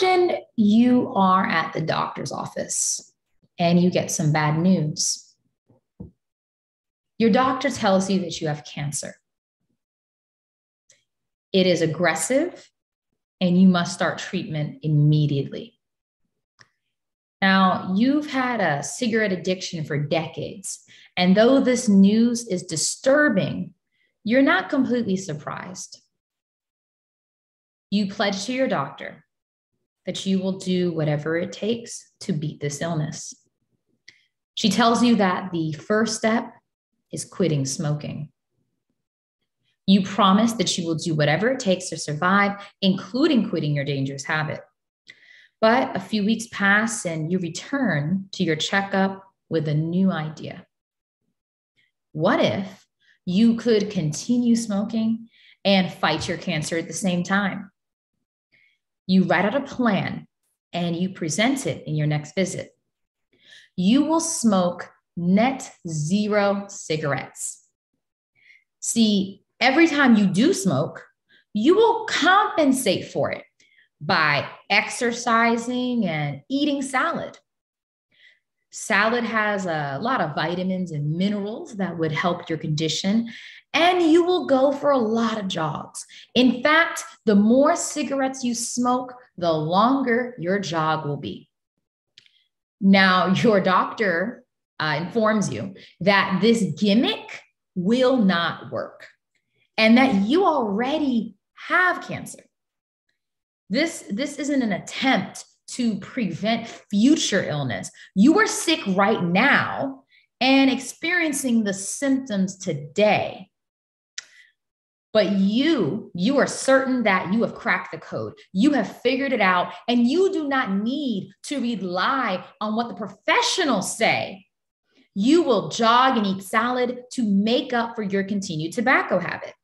imagine you are at the doctor's office and you get some bad news. Your doctor tells you that you have cancer. It is aggressive and you must start treatment immediately. Now, you've had a cigarette addiction for decades, and though this news is disturbing, you're not completely surprised. You pledge to your doctor that you will do whatever it takes to beat this illness. She tells you that the first step is quitting smoking. You promise that you will do whatever it takes to survive, including quitting your dangerous habit. But a few weeks pass and you return to your checkup with a new idea. What if you could continue smoking and fight your cancer at the same time? You write out a plan and you present it in your next visit. You will smoke net zero cigarettes. See, every time you do smoke, you will compensate for it by exercising and eating salad. Salad has a lot of vitamins and minerals that would help your condition, and you will go for a lot of jogs. In fact, the more cigarettes you smoke, the longer your jog will be. Now, your doctor uh, informs you that this gimmick will not work and that you already have cancer. This, this isn't an attempt to prevent future illness. You are sick right now and experiencing the symptoms today. But you, you are certain that you have cracked the code. You have figured it out, and you do not need to rely on what the professionals say. You will jog and eat salad to make up for your continued tobacco habit.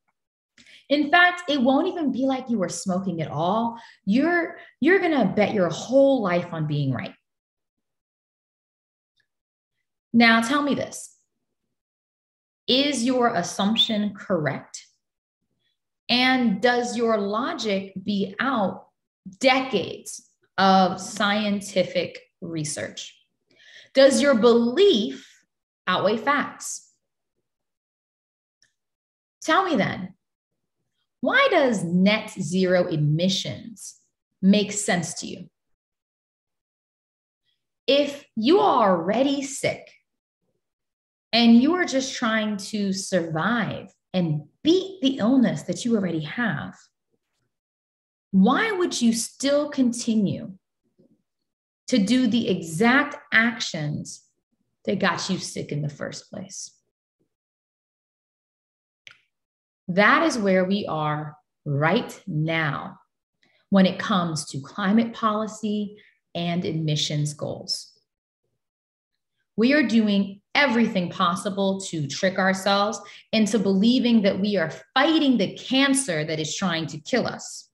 In fact, it won't even be like you were smoking at all. You're you're going to bet your whole life on being right. Now, tell me this. Is your assumption correct? And does your logic be out decades of scientific research? Does your belief outweigh facts? Tell me then, why does net zero emissions make sense to you? If you are already sick and you are just trying to survive and beat the illness that you already have, why would you still continue to do the exact actions that got you sick in the first place? That is where we are right now when it comes to climate policy and emissions goals. We are doing everything possible to trick ourselves into believing that we are fighting the cancer that is trying to kill us.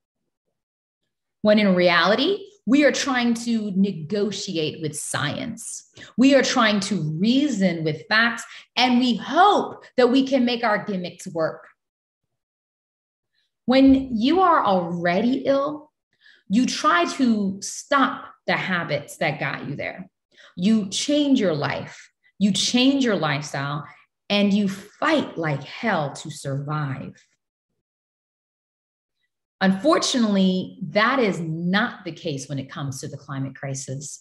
When in reality, we are trying to negotiate with science. We are trying to reason with facts, and we hope that we can make our gimmicks work. When you are already ill, you try to stop the habits that got you there. You change your life, you change your lifestyle, and you fight like hell to survive. Unfortunately, that is not the case when it comes to the climate crisis.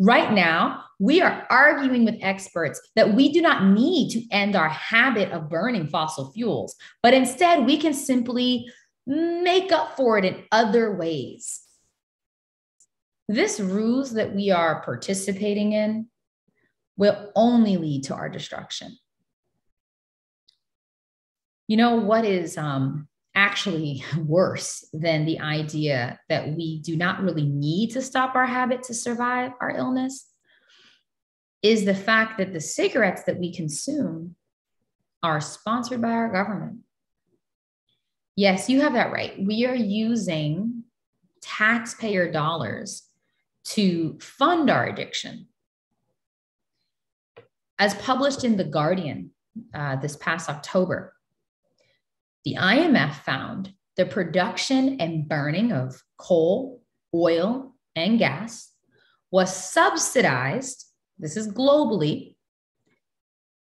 Right now, we are arguing with experts that we do not need to end our habit of burning fossil fuels, but instead we can simply make up for it in other ways. This ruse that we are participating in will only lead to our destruction. You know what is um, actually worse than the idea that we do not really need to stop our habit to survive our illness? Is the fact that the cigarettes that we consume are sponsored by our government. Yes, you have that right. We are using taxpayer dollars to fund our addiction. As published in The Guardian uh, this past October, the IMF found the production and burning of coal, oil, and gas was subsidized, this is globally,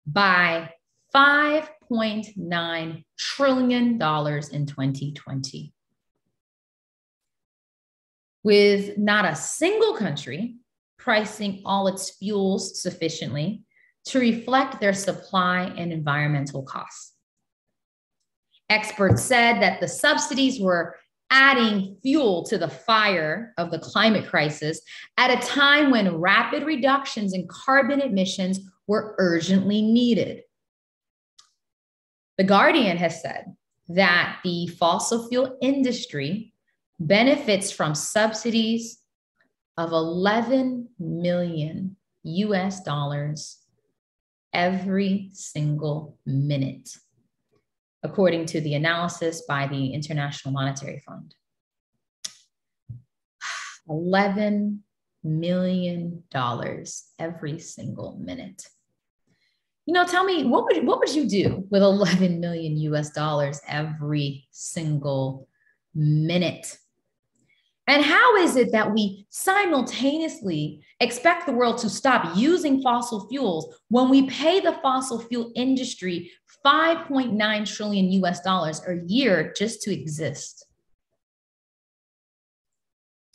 by $5.9 trillion in 2020. With not a single country pricing all its fuels sufficiently to reflect their supply and environmental costs. Experts said that the subsidies were adding fuel to the fire of the climate crisis at a time when rapid reductions in carbon emissions were urgently needed. The Guardian has said that the fossil fuel industry benefits from subsidies of 11 million US dollars every single minute, according to the analysis by the International Monetary Fund. $11 million every single minute. You know, tell me what would what would you do with 11 million US dollars every single minute? And how is it that we simultaneously expect the world to stop using fossil fuels when we pay the fossil fuel industry 5.9 trillion US dollars a year just to exist?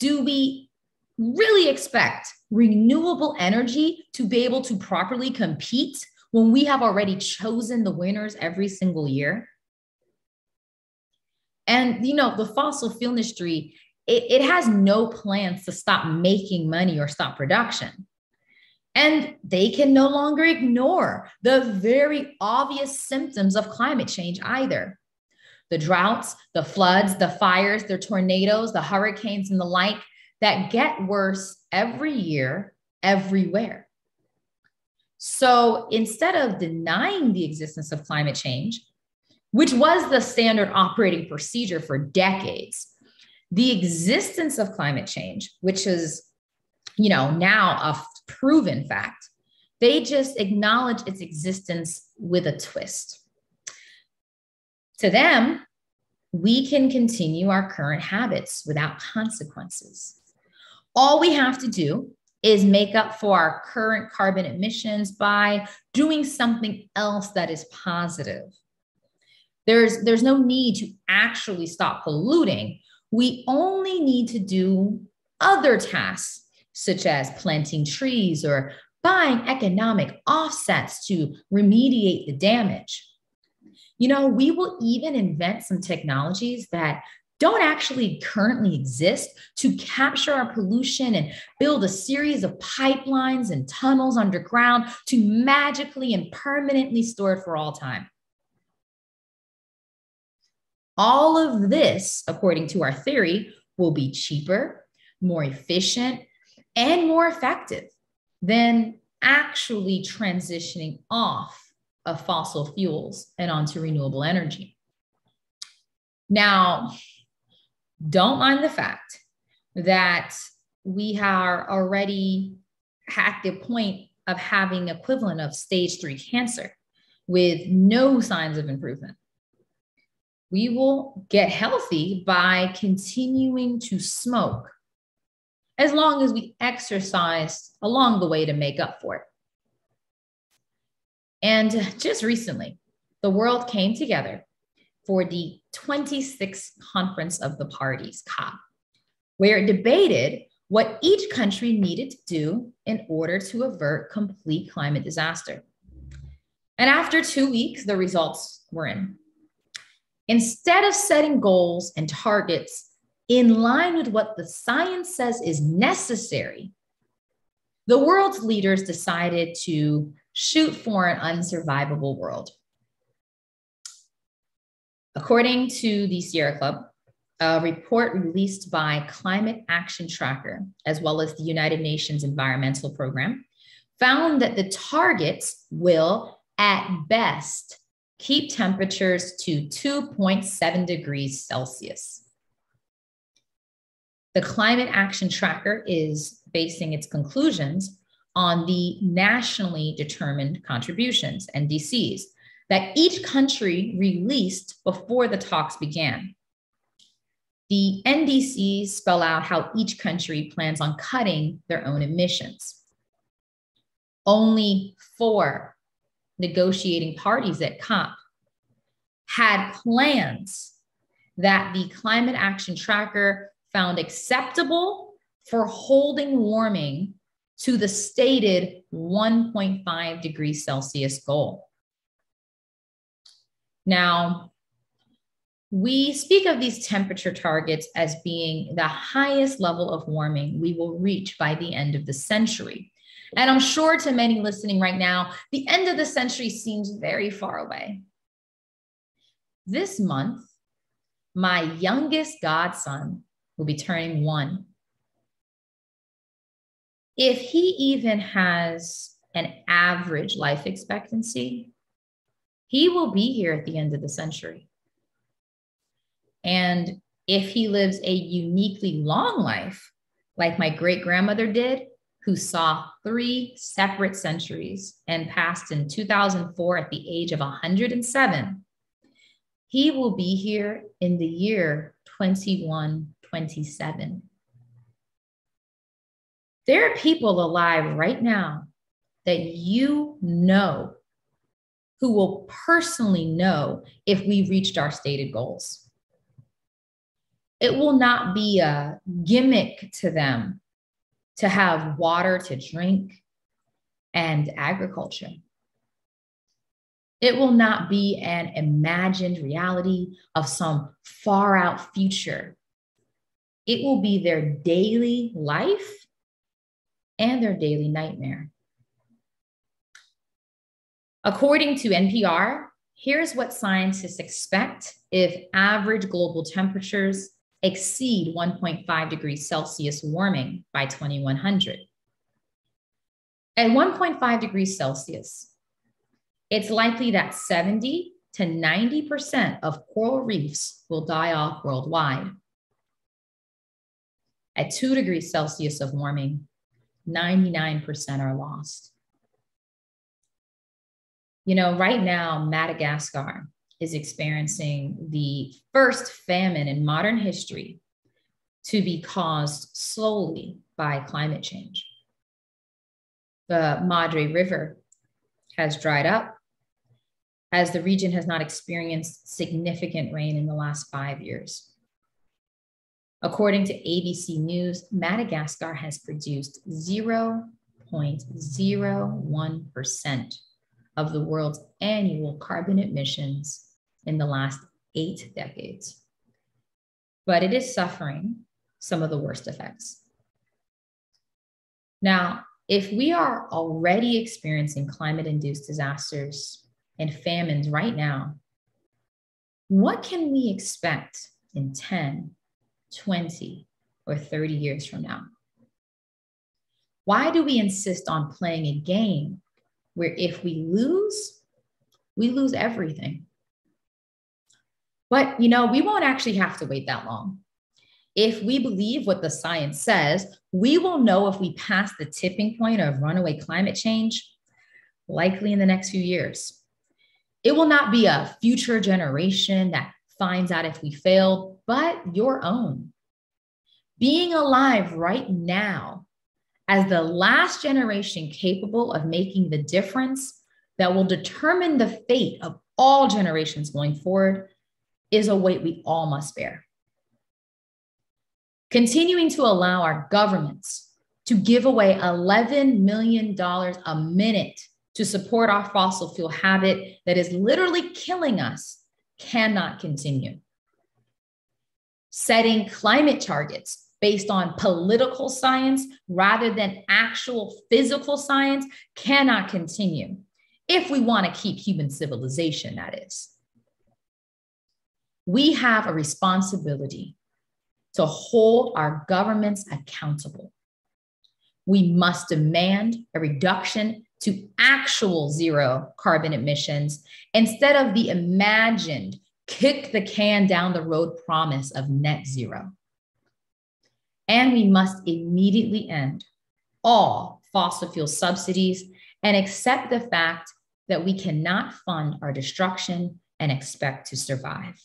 Do we really expect renewable energy to be able to properly compete when we have already chosen the winners every single year? And you know, the fossil fuel industry it, it has no plans to stop making money or stop production. And they can no longer ignore the very obvious symptoms of climate change either. The droughts, the floods, the fires, the tornadoes, the hurricanes, and the like that get worse every year, everywhere. So instead of denying the existence of climate change, which was the standard operating procedure for decades, the existence of climate change, which is, you know, now a proven fact, they just acknowledge its existence with a twist. To them, we can continue our current habits without consequences. All we have to do is make up for our current carbon emissions by doing something else that is positive. There's, there's no need to actually stop polluting we only need to do other tasks, such as planting trees or buying economic offsets to remediate the damage. You know, we will even invent some technologies that don't actually currently exist to capture our pollution and build a series of pipelines and tunnels underground to magically and permanently store it for all time. All of this, according to our theory, will be cheaper, more efficient, and more effective than actually transitioning off of fossil fuels and onto renewable energy. Now, don't mind the fact that we are already at the point of having equivalent of stage three cancer with no signs of improvement we will get healthy by continuing to smoke as long as we exercise along the way to make up for it. And just recently, the world came together for the 26th Conference of the Parties, COP, where it debated what each country needed to do in order to avert complete climate disaster. And after two weeks, the results were in. Instead of setting goals and targets in line with what the science says is necessary, the world's leaders decided to shoot for an unsurvivable world. According to the Sierra Club, a report released by Climate Action Tracker, as well as the United Nations Environmental Program, found that the targets will, at best, keep temperatures to 2.7 degrees Celsius. The Climate Action Tracker is basing its conclusions on the nationally determined contributions, NDCs, that each country released before the talks began. the NDCs spell out how each country plans on cutting their own emissions. Only four negotiating parties at COP had plans that the climate action tracker found acceptable for holding warming to the stated 1.5 degrees Celsius goal. Now, we speak of these temperature targets as being the highest level of warming we will reach by the end of the century. And I'm sure to many listening right now, the end of the century seems very far away. This month, my youngest godson will be turning one. If he even has an average life expectancy, he will be here at the end of the century. And if he lives a uniquely long life, like my great grandmother did, who saw three separate centuries and passed in 2004 at the age of 107, he will be here in the year 2127. There are people alive right now that you know who will personally know if we reached our stated goals. It will not be a gimmick to them to have water to drink and agriculture. It will not be an imagined reality of some far out future. It will be their daily life and their daily nightmare. According to NPR, here's what scientists expect if average global temperatures exceed 1.5 degrees Celsius warming by 2100. At 1.5 degrees Celsius, it's likely that 70 to 90% of coral reefs will die off worldwide. At 2 degrees Celsius of warming, 99% are lost. You know, right now, Madagascar is experiencing the first famine in modern history to be caused solely by climate change. The Mandrare River has dried up as the region has not experienced significant rain in the last five years. According to ABC News, Madagascar has produced 0.01% of the world's annual carbon emissions in the last eight decades. But it is suffering some of the worst effects. Now, if we are already experiencing climate induced disasters and famines right now, what can we expect in 10, 20, or 30 years from now? Why do we insist on playing a game where if we lose, we lose everything? But you know, we won't actually have to wait that long. If we believe what the science says, we will know if we pass the tipping point of runaway climate change likely in the next few years. It will not be a future generation that finds out if we failed, but your own. Being alive right now as the last generation capable of making the difference that will determine the fate of all generations going forward is a weight we all must bear. Continuing to allow our governments to give away $11 million a minute to support our fossil fuel habit that is literally killing us cannot continue. Setting climate targets based on political science rather than actual physical science cannot continue if we want to keep human civilization, that is we have a responsibility to hold our governments accountable. We must demand a reduction to actual zero carbon emissions instead of the imagined kick the can down the road promise of net zero. And we must immediately end all fossil fuel subsidies and accept the fact that we cannot fund our destruction and expect to survive.